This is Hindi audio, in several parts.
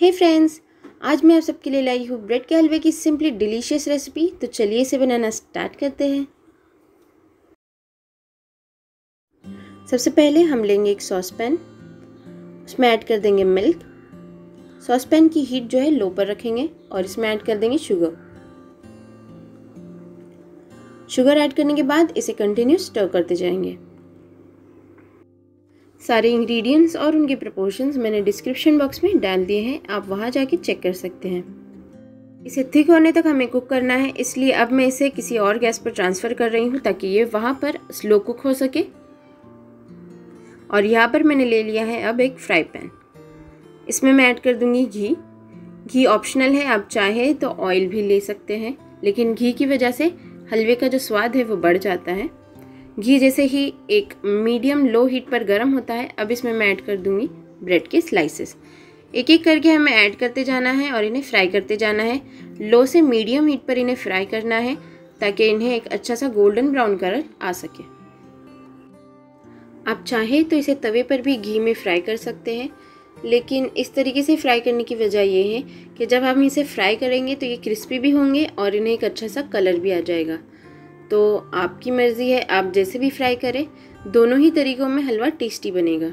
हे फ्रेंड्स आज मैं आप सबके लिए लाई हूँ ब्रेड के हलवे की सिंपली डिलीशियस रेसिपी तो चलिए इसे बनाना स्टार्ट करते हैं। सबसे पहले हम लेंगे एक सॉस पैन उसमें ऐड कर देंगे मिल्क सॉस पैन की हीट जो है लो पर रखेंगे और इसमें ऐड कर देंगे शुगर शुगर ऐड करने के बाद इसे कंटिन्यू स्टर करते जाएँगे। सारे इंग्रेडिएंट्स और उनके प्रपोर्शंस मैंने डिस्क्रिप्शन बॉक्स में डाल दिए हैं। आप वहाँ जाके चेक कर सकते हैं। इसे थिक होने तक हमें कुक करना है, इसलिए अब मैं इसे किसी और गैस पर ट्रांसफ़र कर रही हूँ ताकि ये वहाँ पर स्लो कुक हो सके। और यहाँ पर मैंने ले लिया है अब एक फ्राई पैन इसमें मैं ऐड कर दूँगी घी। घी ऑप्शनल है, आप चाहे तो ऑयल भी ले सकते हैं, लेकिन घी की वजह से हलवे का जो स्वाद है वो बढ़ जाता है। घी जैसे ही एक मीडियम लो हीट पर गर्म होता है, अब इसमें मैं ऐड कर दूँगी ब्रेड के स्लाइसेस एक एक करके हमें ऐड करते जाना है और इन्हें फ्राई करते जाना है. लो से मीडियम हीट पर इन्हें फ्राई करना है, ताकि इन्हें एक अच्छा सा गोल्डन ब्राउन कलर आ सके. आप चाहें तो इसे तवे पर भी घी में फ्राई कर सकते हैं, लेकिन इस तरीके से फ्राई करने की वजह यह है कि जब हम इसे फ्राई करेंगे तो ये क्रिस्पी भी होंगे और इन्हें एक अच्छा सा कलर भी आ जाएगा. तो आपकी मर्ज़ी है, आप जैसे भी फ्राई करें, दोनों ही तरीक़ों में हलवा टेस्टी बनेगा।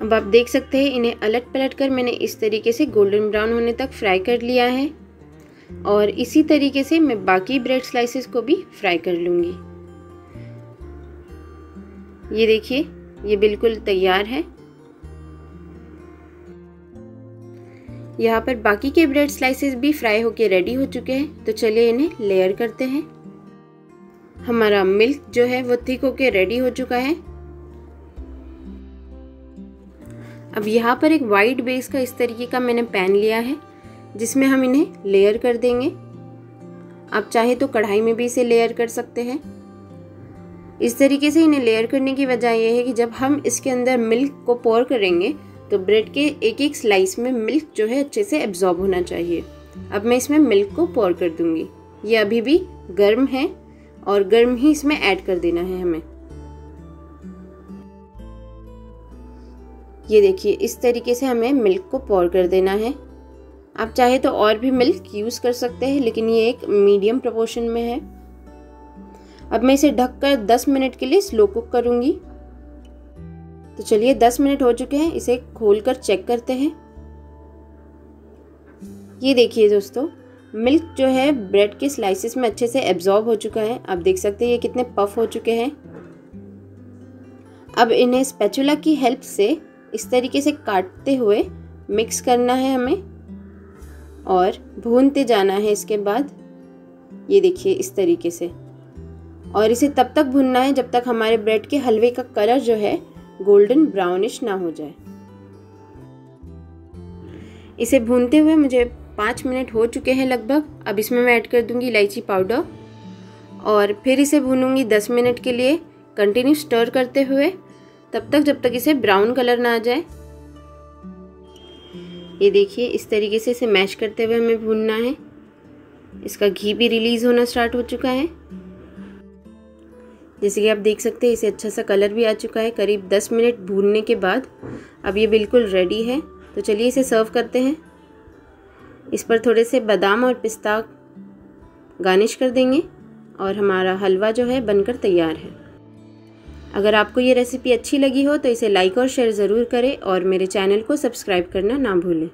अब आप देख सकते हैं, इन्हें अलट पलट कर मैंने इस तरीके से गोल्डन ब्राउन होने तक फ्राई कर लिया है। और इसी तरीके से मैं बाकी ब्रेड स्लाइसेस को भी फ्राई कर लूँगी। ये देखिए, ये बिल्कुल तैयार है। यहाँ पर बाकी के ब्रेड स्लाइसेस भी फ्राई होके रेडी हो चुके हैं तो चलिए इन्हें लेयर करते हैं। हमारा मिल्क जो है, वो थिक होके रेडी हो चुका है। अब यहाँ पर एक वाइट बेस का इस तरीके का मैंने पैन लिया है, जिसमें हम इन्हें लेयर कर देंगे। आप चाहे तो कढ़ाई में भी इसे लेयर कर सकते हैं। इस तरीके से इन्हें लेयर करने की वजह यह है कि जब हम इसके अंदर मिल्क को पोर करेंगे तो ब्रेड के एक एक स्लाइस में मिल्क जो है अच्छे से एब्जॉर्ब होना चाहिए। अब मैं इसमें मिल्क को पोर कर दूँगी। ये अभी भी गर्म है और गर्म ही इसमें ऐड कर देना है हमें। ये देखिए, इस तरीके से हमें मिल्क को पोर कर देना है। आप चाहे तो और भी मिल्क यूज़ कर सकते हैं, लेकिन ये एक मीडियम प्रोपोर्शन में है। अब मैं इसे ढककर 10 मिनट के लिए स्लो कुक करूँगी। तो चलिए 10 मिनट हो चुके हैं, इसे खोलकर चेक करते हैं। ये देखिए दोस्तों मिल्क जो है ब्रेड के स्लाइसेस में अच्छे से एब्जॉर्ब हो चुका है। आप देख सकते हैं ये कितने पफ हो चुके हैं। अब इन्हें स्पैचुला की हेल्प से इस तरीके से काटते हुए मिक्स करना है हमें और भूनते जाना है इसके बाद। ये देखिए इस तरीके से। और इसे तब तक भूनना है जब तक हमारे ब्रेड के हलवे का कलर जो है गोल्डन ब्राउनिश ना हो जाए। इसे भूनते हुए मुझे पाँच मिनट हो चुके हैं लगभग। अब इसमें मैं ऐड कर दूँगी इलायची पाउडर और फिर इसे भूनूँगी दस मिनट के लिए कंटिन्यू स्टर करते हुए, तब तक जब तक इसे ब्राउन कलर ना आ जाए। ये देखिए, इस तरीके से इसे मैश करते हुए हमें भूनना है। इसका घी भी रिलीज़ होना स्टार्ट हो चुका है। जैसे कि आप देख सकते हैं, इसे अच्छा सा कलर भी आ चुका है, करीब 10 मिनट भूनने के बाद। अब ये बिल्कुल रेडी है। तो चलिए इसे सर्व करते हैं। इस पर थोड़े से बादाम और पिस्ता गार्निश कर देंगे और हमारा हलवा जो है बनकर तैयार है। अगर आपको ये रेसिपी अच्छी लगी हो तो इसे लाइक और शेयर ज़रूर करें और मेरे चैनल को सब्सक्राइब करना ना भूलें।